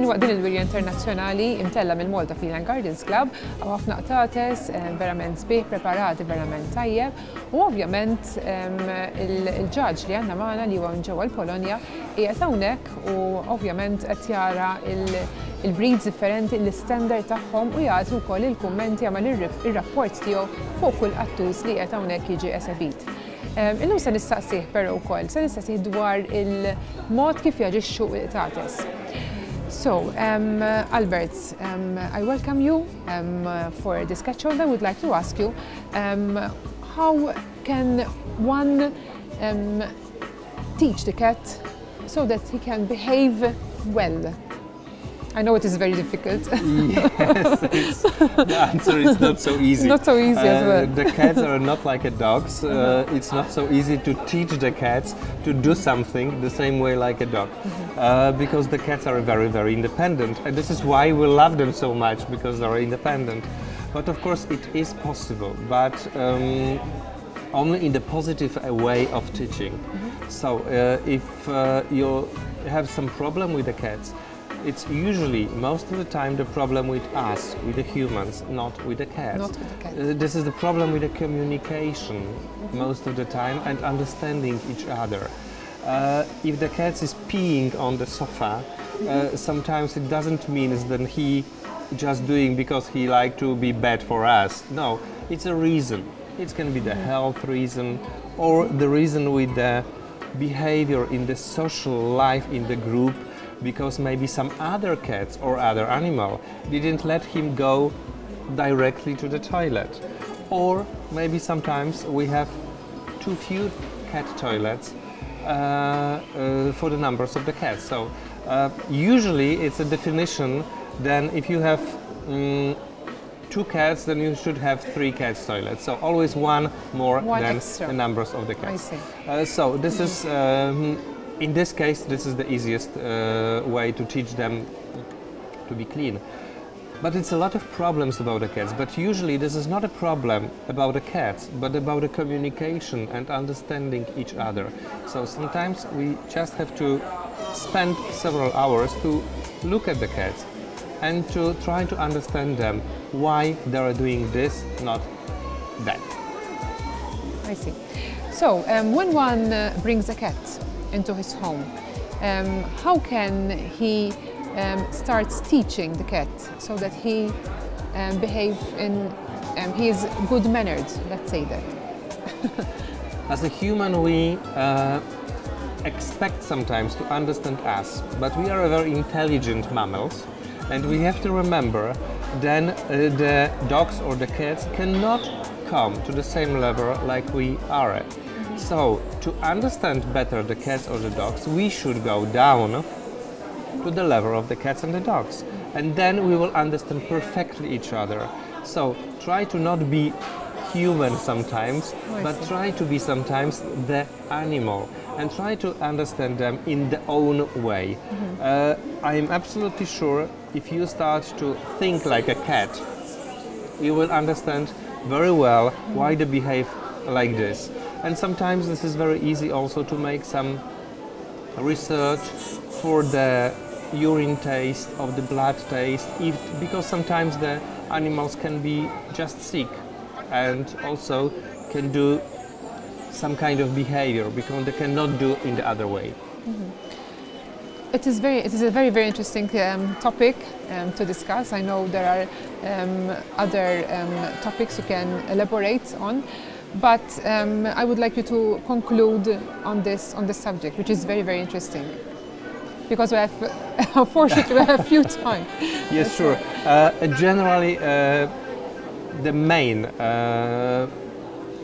Din waqt din il-wirja internazzjonali imtella mill-Malta Feeling Gardens Club għaw ħafna qtates eh, verament sbieħ preparati verament tajjeb u ovvjament il-ġaġ li għandna magħna li huwa ġewwa l-Polonja hija hawnhekk u ovvjament qed jara il-breeds differenti l-standard tagħhom u jagħtu wkoll il-kummenti għamal ir-rapport tiegħu fuq kull qattus li qed hawnhekk jiġi esebit. Illum se nistaqsih però wkoll, se nistaqsih dwar il-mod kif jaġixxu il-qtates. So, um, Albert, um, I welcome you um, for this catch I would like to ask you, how can one teach the cat so that he can behave well? I know it is very difficult. yes, the answer is not so easy. Not so easy uh, as well. The cats are not like a dogs. Uh, it's not so easy to teach the cats to do something the same way like a dog. Mm -hmm. uh, because the cats are very, very independent. And this is why we love them so much, because they're independent. But of course it is possible, but um, only in the positive way of teaching. Mm -hmm. So uh, if uh, you have some problem with the cats, it's usually most of the time the problem with us, with the humans, not with the cats. Not with the cats. Uh, this is the problem with the communication mm -hmm. most of the time and understanding each other. Uh, if the cat is peeing on the sofa, mm -hmm. sometimes it doesn't mean that he just doing because he like to be bad for us. No, it's a reason. It can be the health reason or the reason with the behavior in the social life in the group because maybe some other cats or other animal didn't let him go directly to the toilet. Or maybe sometimes we have too few cat toilets uh, uh, for the numbers of the cats. So uh, usually it's a definition then if you have um, two cats then you should have three cats toilets. So always one more one than extra. the numbers of the cats. I see. Uh, so this mm -hmm. is um, in this case, this is the easiest uh, way to teach them to be clean. But it's a lot of problems about the cats. But usually this is not a problem about the cats, but about the communication and understanding each other. So sometimes we just have to spend several hours to look at the cats and to try to understand them why they are doing this, not that. I see. So um, when one uh, brings a cat into his home. Um, how can he um, starts teaching the cat so that he um, behave in um, he is good mannered let's say that as a human we uh, expect sometimes to understand us but we are very intelligent mammals and we have to remember then uh, the dogs or the cats cannot come to the same level like we are so, to understand better the cats or the dogs, we should go down to the level of the cats and the dogs. And then we will understand perfectly each other. So, try to not be human sometimes, oh, but try to be sometimes the animal and try to understand them in their own way. Mm -hmm. uh, I am absolutely sure if you start to think like a cat, you will understand very well mm -hmm. why they behave like this. And sometimes this is very easy also to make some research for the urine taste, of the blood taste, if, because sometimes the animals can be just sick and also can do some kind of behavior because they cannot do in the other way. Mm -hmm. It is very, it is a very, very interesting um, topic um, to discuss. I know there are um, other um, topics you can elaborate on. But um, I would like you to conclude on this on this subject, which is very very interesting, because we have unfortunately we have few time. Yes, sure. Uh, generally, uh, the main uh,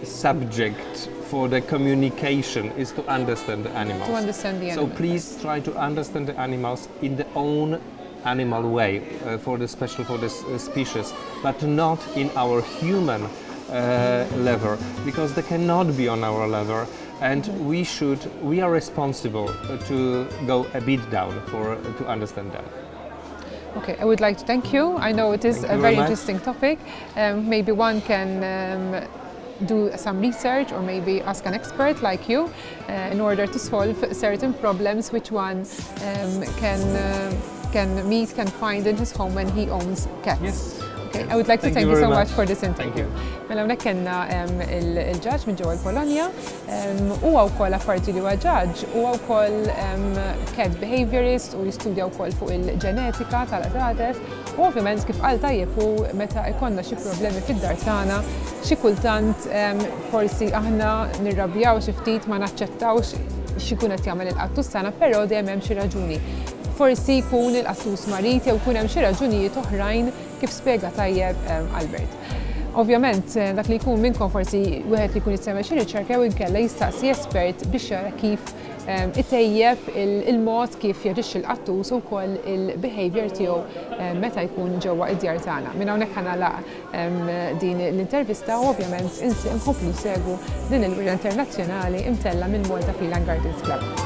subject for the communication is to understand the animals. To understand the animals. So please try to understand the animals in their own animal way uh, for the special for this uh, species, but not in our human uh, level because they cannot be on our level and we should we are responsible to go a bit down for to understand them Okay, I would like to thank you. I know it is Thank a very very much. interesting topic. Um, maybe one can um, do some research or maybe ask an expert like you uh, in order to solve certain problems which one um, can, uh, can meet can find in his home when he owns cats. Yes. Okay, I would like to Thank thank you you so much much. for this interview. Mela hawnhekk kellna il-ġaġġ minn ġewwa l-Polonja, huwa wkoll apparti li huwa ġaġġ, huwa wkoll cat behaviorist u jistudja wkoll fuq il-ġenetika tal-qatates u ovvjament kif qal tajjeb hu meta jkollna xi problemi fid-dar tagħna, xi kultant forsi aħna nirrabjaw xi ftit ma naċċettawx x'ikun qed jagħmel il-qattus tagħna, però dejjem hemm xi raġuni forsi jkun il-qattus marit jew jkun hemm xi raġunijiet oħrajn kif spjega tajjeb Albert. Ovvjament, eh, dak li jkun minnkom forsi wieħed li jkun jitsemma xi riċerka jew inkella jistaqsi espert biex jara kif itejjeb il-mod kif jaġixxi il-qattus u wkoll il-behavior tiegħu meta jkun ġewwa id-djar tagħna. Minn hawnhekk ħanalaq din l-intervista u ovvjament insi nkomplu segu din il-wirja internazzjonali imtella minn Malta Feline Gardens Club.